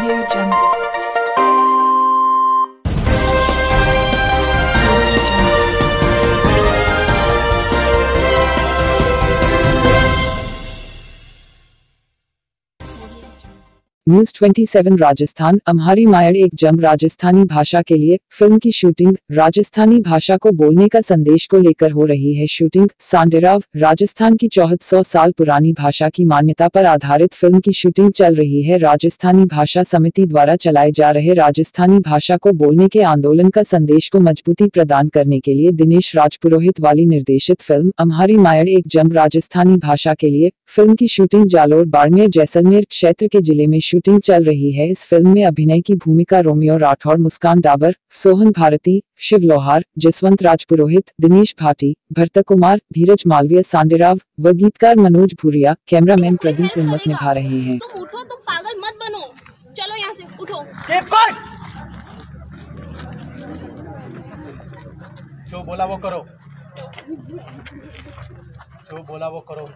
here. News 27 Rajasthan, अम्हारी मायर एक जंग राजस्थानी भाषा के लिए फ़िल्म की शूटिंग, राजस्थानी भाषा को बोलने का संदेश को लेकर हो रही है शूटिंग, सांडेराव, राजस्थान की चौहद सौ साल पुरानी भाषा की मान्यता पर आधारित फ़िल्म की शूटिंग चल रही है। राजस्थानी भाषा समिति द्वारा चलाए जा रहे राजस्थानी भाषा को बोलने के आंदोलन का संदेश को मजबूती प्रदान करने के लिए दिनेश राजपुरोहित वाली निर्देशित फ़िल्म, अम्हारी मायर एक जंग राजस्थानी भाषा के लिए फ़िल्म की शूटिंग जालोर बाड़मेर जैसलमेर क्षेत्र के ज़िले में शूटिंग चल रही है। इस फ़िल्म में अभिनय की भूमिका रोमियो राठौर मुस्कान डाबर सोहन भारती शिव लोहार जसवंत राजपुरोहित दिनेश भाटी भरत कुमार धीरज मालवीय सांडेराव व गीतकार मनोज भूरिया कैमरामैन प्रदीप उन्मत निभा रहे हैं। तुम उठो तुम पागल मत बनो। चलो यहाँ से उठो। जो बोला वो करो। जो बोला वो करो